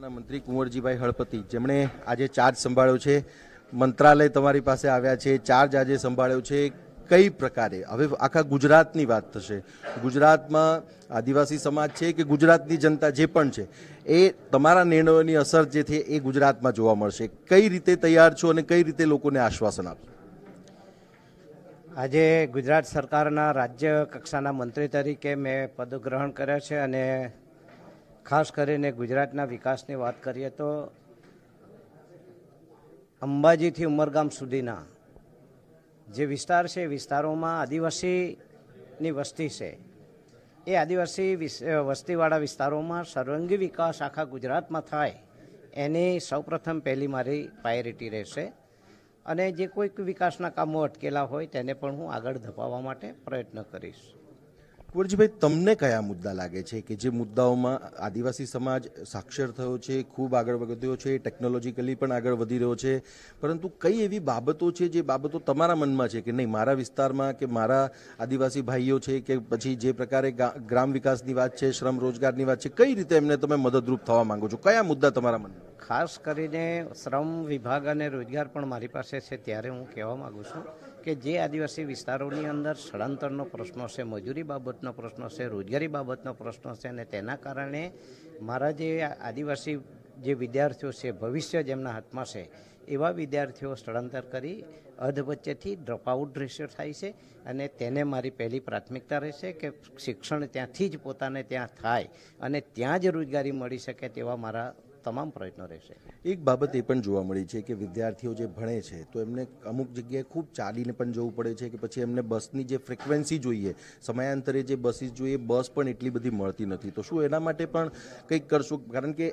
ના મંત્રી કુંવરજીભાઈ હળપતિ, જેમણે આજે ચાર્જ સંભાળ્યો છે. મંત્રાલય તમારી પાસે આવ્યા છે, ચાર્જ આજે સંભાળ્યો છે. કઈ પ્રકારે? હવે આખા ગુજરાતની વાત થશે. ગુજરાતમાં આદિવાસી સમાજ છે કે ગુજરાતની જનતા જે પણ છે, એ તમારા નિર્ણયોની અસર જે છે એ ગુજરાતમાં જોવા મળશે. કઈ રીતે તૈયાર છો અને કઈ રીતે લોકોને આશ્વાસન આપશો? આજે ગુજરાત સરકારના રાજ્ય કક્ષાના મંત્રી તરીકે મેં પદગ્રહણ કર્યા છે અને ખાસ કરીને ગુજરાતના વિકાસની વાત કરીએ તો અંબાજીથી ઉમરગામ સુધીના જે વિસ્તાર છે વિસ્તારોમાં આદિવાસીની વસ્તી છે. એ આદિવાસી વસ્તીવાળા વિસ્તારોમાં સર્વાંગી વિકાસ આખા ગુજરાતમાં થાય, એની સૌપ્રથમ પહેલી મારી પ્રાયોરિટી રહેશે. અને જે કોઈક વિકાસના કામો અટકેલા હોય, તેને પણ હું આગળ ધપાવવા માટે પ્રયત્ન કરીશ. કુંવરજીભાઈ, તમને કયા મુદ્દા લાગે છે કે જે મુદ્દાઓમાં આદિવાસી સમાજ સાક્ષર થયો છે, ખૂબ આગળ વધ્યો છે ટેકનોલોજીકલી પણ આગળ વધી રહ્યો છે? પરંતુ કઈ એવી બાબતો છે જે બાબતો તમારા મનમાં છે કે નહીં, મારા વિસ્તારમાં કે મારા આદિવાસી ભાઈઓ છે કે પછી જે પ્રકારે ગ્રામ વિકાસની વાત છે, શ્રમ રોજગારની વાત છે, કઈ રીતે એમને તમે મદદરૂપ થવા માંગો છો? કયા મુદ્દા તમારા મનમાં? ખાસ કરીને શ્રમ વિભાગ અને રોજગાર પણ મારી પાસે છે ત્યારે હું કહેવા માગું છું કે જે આદિવાસી વિસ્તારોની અંદર સ્થળાંતરનો પ્રશ્ન છે, મજૂરી બાબતનો પ્રશ્ન છે, રોજગારી બાબતનો પ્રશ્ન છે અને તેના કારણે મારા જે આદિવાસી જે વિદ્યાર્થીઓ છે, ભવિષ્ય જેમના હાથમાં છે, એવા વિદ્યાર્થીઓ સ્થળાંતર કરી અધ વચ્ચેથી ડ્રોપઆઉટ રેશિયો થાય છે અને તેને મારી પહેલી પ્રાથમિકતા રહેશે કે શિક્ષણ ત્યાંથી જ પોતાને ત્યાં થાય અને ત્યાં જ રોજગારી મળી શકે તેવા મારા તમામ પ્રયત્નો રહેશે. એક બાબત એ પણ જોવા મળી છે કે વિદ્યાર્થીઓ જે ભણે છે, તો એમને અમુક જગ્યાએ ખૂબ ચાલીને પણ જવું પડે છે કે પછી એમને બસની જે ફ્રિકવન્સી જોઈએ, સમયાંતરે જે બસીસ જોઈએ, બસ પણ એટલી બધી મળતી નથી. તો શું એના માટે પણ કંઈક કરશું? કારણ કે